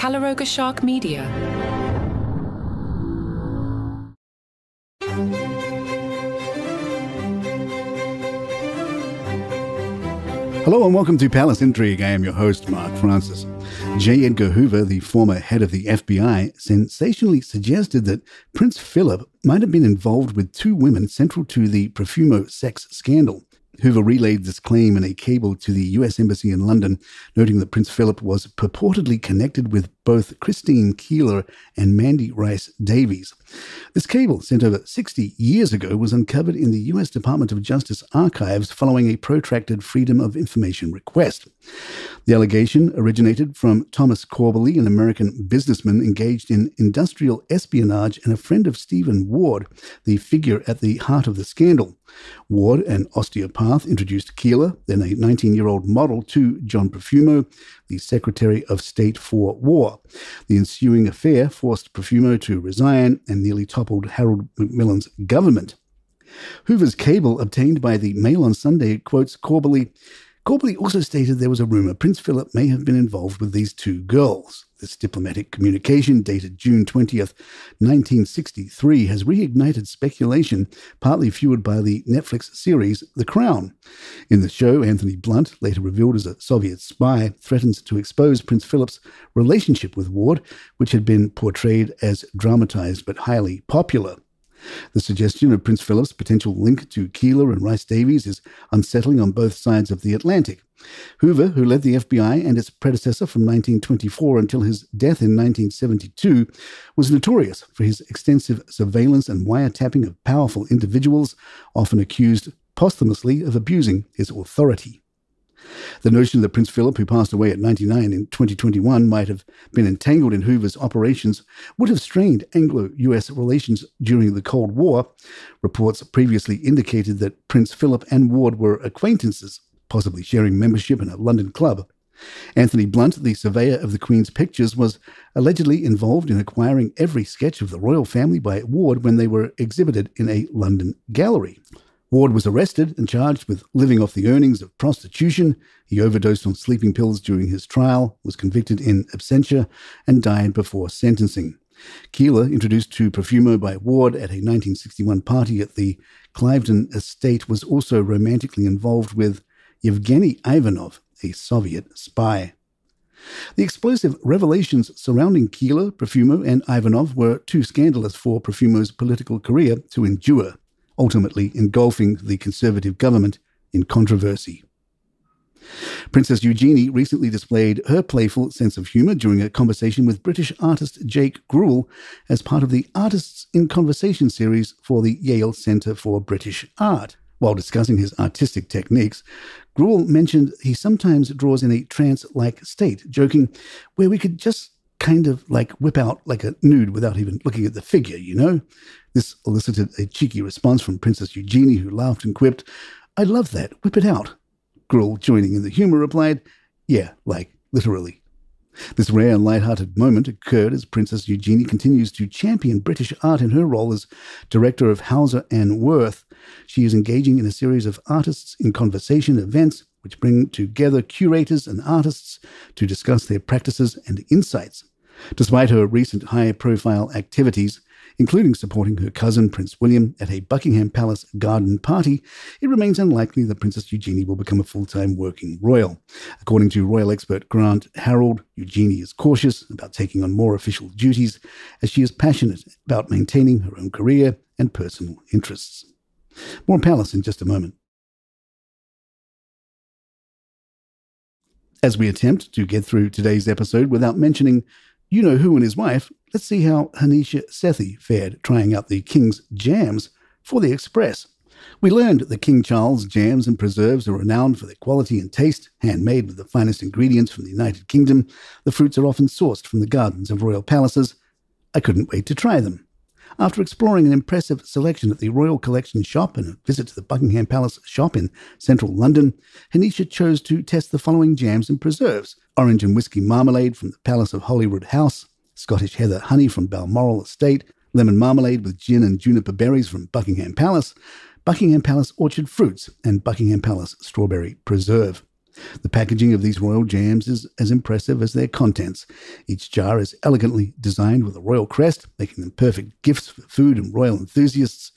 Caloroga Shark Media. Hello and welcome to Palace Intrigue. I am your host, Mark Francis. J. Edgar Hoover, the former head of the FBI, sensationally suggested that Prince Philip might have been involved with two women central to the Profumo sex scandal. Hoover relayed this claim in a cable to the US Embassy in London, noting that Prince Philip was purportedly connected with both Christine Keeler and Mandy Rice Davies. This cable, sent over 60 years ago, was uncovered in the US Department of Justice archives following a protracted Freedom of Information request. The allegation originated from Thomas Corbally, an American businessman engaged in industrial espionage and a friend of Stephen Ward, the figure at the heart of the scandal. Ward, an osteopath, introduced Keeler, then a 19 year old model, to John Profumo, the Secretary of State for War. The ensuing affair forced Profumo to resign and nearly toppled Harold Macmillan's government. Hoover's cable, obtained by the Mail on Sunday, quotes Corbally. Corbally also stated there was a rumor Prince Philip may have been involved with these two girls. This diplomatic communication, dated June 20th, 1963, has reignited speculation, partly fueled by the Netflix series The Crown. In the show, Anthony Blunt, later revealed as a Soviet spy, threatens to expose Prince Philip's relationship with Ward, which had been portrayed as dramatized but highly popular. The suggestion of Prince Philip's potential link to Keeler and Rice Davies is unsettling on both sides of the Atlantic. Hoover, who led the FBI and its predecessor from 1924 until his death in 1972, was notorious for his extensive surveillance and wiretapping of powerful individuals, often accused posthumously of abusing his authority. The notion that Prince Philip, who passed away at 99 in 2021, might have been entangled in Hoover's operations would have strained Anglo US relations during the Cold War. Reports previously indicated that Prince Philip and Ward were acquaintances, possibly sharing membership in a London club. Anthony Blunt, the surveyor of the Queen's pictures, was allegedly involved in acquiring every sketch of the royal family by Ward when they were exhibited in a London gallery. Ward was arrested and charged with living off the earnings of prostitution. He overdosed on sleeping pills during his trial, was convicted in absentia, and died before sentencing. Keeler, introduced to Profumo by Ward at a 1961 party at the Cliveden estate, was also romantically involved with Yevgeny Ivanov, a Soviet spy. The explosive revelations surrounding Keeler, Profumo, and Ivanov were too scandalous for Profumo's political career to endure ultimately engulfing the conservative government in controversy. Princess Eugenie recently displayed her playful sense of humor during a conversation with British artist Jake Grewal as part of the Artists in Conversation series for the Yale Center for British Art. While discussing his artistic techniques, Grewal mentioned he sometimes draws in a trance like state, joking, where we could just kind of like whip out like a nude without even looking at the figure, you know? This elicited a cheeky response from Princess Eugenie, who laughed and quipped, I love that. Whip it out. Grewal, joining in the humor, replied, Yeah, like, literally. This rare and light-hearted moment occurred as Princess Eugenie continues to champion British art in her role as director of Hauser and Wirth. She is engaging in a series of artists in conversation events which bring together curators and artists to discuss their practices and insights. Despite her recent high profile activities, including supporting her cousin Prince William at a Buckingham Palace garden party, it remains unlikely that Princess Eugenie will become a full time working royal. According to royal expert Grant Harold, Eugenie is cautious about taking on more official duties as she is passionate about maintaining her own career and personal interests. More Palace in just a moment. As we attempt to get through today's episode without mentioning you know who and his wife, let's see how Hanisha Sethi fared trying out the King's jams for the Express. We learned that King Charles jams and preserves are renowned for their quality and taste, handmade with the finest ingredients from the United Kingdom. The fruits are often sourced from the gardens of royal palaces. I couldn't wait to try them. After exploring an impressive selection at the Royal Collection shop and a visit to the Buckingham Palace shop in central London, Hanisha chose to test the following jams and preserves orange and whiskey marmalade from the Palace of Holyrood House, Scottish heather honey from Balmoral Estate, lemon marmalade with gin and juniper berries from Buckingham Palace, Buckingham Palace orchard fruits, and Buckingham Palace strawberry preserve. The packaging of these royal jams is as impressive as their contents. Each jar is elegantly designed with a royal crest, making them perfect gifts for food and royal enthusiasts.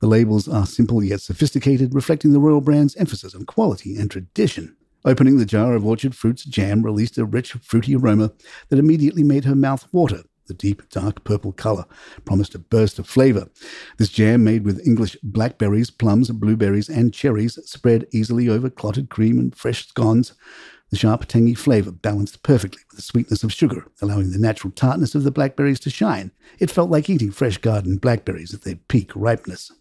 The labels are simple yet sophisticated, reflecting the royal brand's emphasis on quality and tradition. Opening the jar of Orchard Fruits jam released a rich, fruity aroma that immediately made her mouth water. The deep, dark purple color promised a burst of flavor. This jam, made with English blackberries, plums, blueberries, and cherries, spread easily over clotted cream and fresh scones. The sharp, tangy flavor balanced perfectly with the sweetness of sugar, allowing the natural tartness of the blackberries to shine. It felt like eating fresh garden blackberries at their peak ripeness.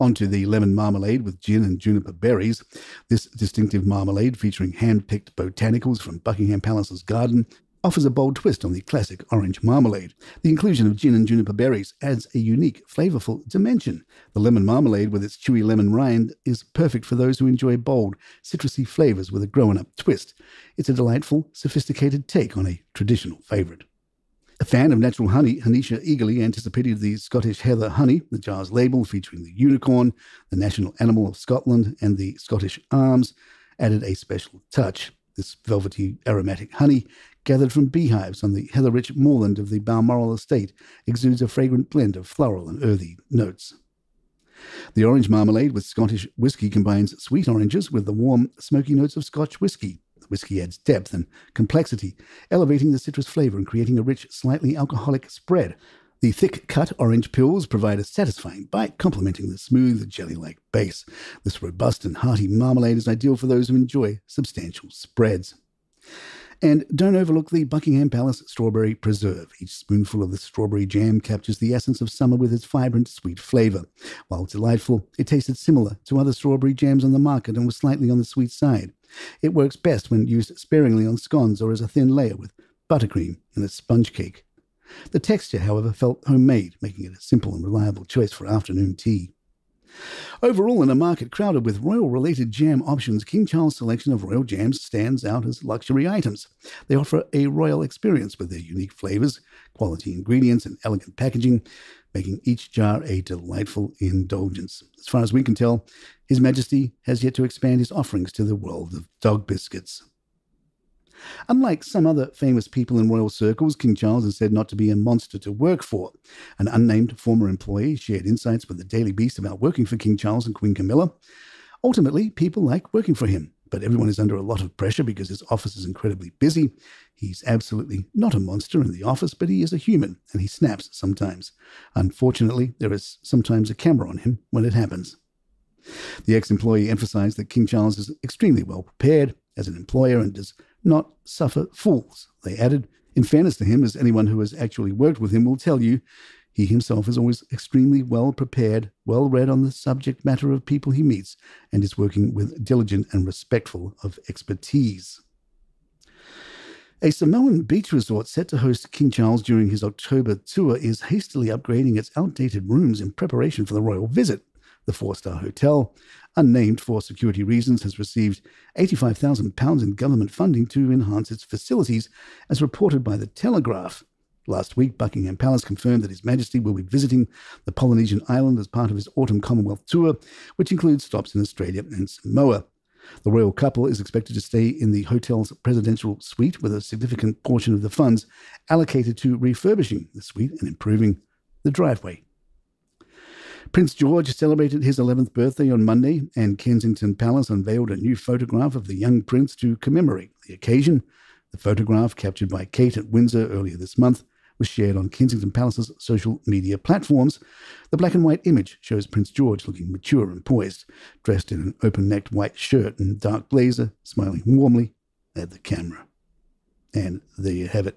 Onto the lemon marmalade with gin and juniper berries. This distinctive marmalade, featuring hand picked botanicals from Buckingham Palace's garden, offers a bold twist on the classic orange marmalade. The inclusion of gin and juniper berries adds a unique, flavorful dimension. The lemon marmalade, with its chewy lemon rind, is perfect for those who enjoy bold, citrusy flavors with a grown up twist. It's a delightful, sophisticated take on a traditional favorite. A fan of natural honey, Hanisha eagerly anticipated the Scottish Heather honey, the jar's label featuring the unicorn, the national animal of Scotland, and the Scottish arms, added a special touch. This velvety aromatic honey, gathered from beehives on the heather rich moorland of the Balmoral estate, exudes a fragrant blend of floral and earthy notes. The orange marmalade with Scottish whisky combines sweet oranges with the warm, smoky notes of Scotch whisky. The whisky adds depth and complexity, elevating the citrus flavor and creating a rich, slightly alcoholic spread. The thick cut orange pills provide a satisfying bite, complementing the smooth, jelly like base. This robust and hearty marmalade is ideal for those who enjoy substantial spreads. And don't overlook the Buckingham Palace Strawberry Preserve. Each spoonful of the strawberry jam captures the essence of summer with its vibrant, sweet flavor. While delightful, it tasted similar to other strawberry jams on the market and was slightly on the sweet side. It works best when used sparingly on scones or as a thin layer with buttercream in a sponge cake. The texture, however, felt homemade, making it a simple and reliable choice for afternoon tea. Overall, in a market crowded with royal related jam options, King Charles' selection of royal jams stands out as luxury items. They offer a royal experience with their unique flavors, quality ingredients, and elegant packaging, making each jar a delightful indulgence. As far as we can tell, His Majesty has yet to expand his offerings to the world of dog biscuits. Unlike some other famous people in royal circles, King Charles is said not to be a monster to work for. An unnamed former employee shared insights with the Daily Beast about working for King Charles and Queen Camilla. Ultimately, people like working for him, but everyone is under a lot of pressure because his office is incredibly busy. He's absolutely not a monster in the office, but he is a human, and he snaps sometimes. Unfortunately, there is sometimes a camera on him when it happens. The ex employee emphasized that King Charles is extremely well prepared as an employer and does not suffer fools. They added, in fairness to him, as anyone who has actually worked with him will tell you, he himself is always extremely well prepared, well read on the subject matter of people he meets, and is working with diligent and respectful of expertise. A Samoan beach resort set to host King Charles during his October tour is hastily upgrading its outdated rooms in preparation for the royal visit. The four star hotel, unnamed for security reasons, has received £85,000 in government funding to enhance its facilities, as reported by The Telegraph. Last week, Buckingham Palace confirmed that His Majesty will be visiting the Polynesian island as part of his autumn Commonwealth tour, which includes stops in Australia and Samoa. The royal couple is expected to stay in the hotel's presidential suite, with a significant portion of the funds allocated to refurbishing the suite and improving the driveway. Prince George celebrated his 11th birthday on Monday, and Kensington Palace unveiled a new photograph of the young prince to commemorate the occasion. The photograph, captured by Kate at Windsor earlier this month, was shared on Kensington Palace's social media platforms. The black and white image shows Prince George looking mature and poised, dressed in an open necked white shirt and dark blazer, smiling warmly at the camera. And there you have it.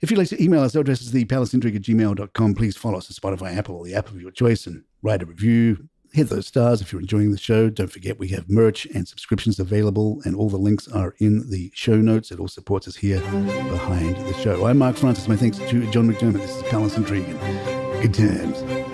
If you'd like to email us, our address is thepalaceintrigue at gmail.com. Please follow us on Spotify, Apple, or the app of your choice and write a review. Hit those stars if you're enjoying the show. Don't forget we have merch and subscriptions available, and all the links are in the show notes. It all supports us here behind the show. I'm Mark Francis. My thanks to John McDermott. This is Palace Intrigue. Good times.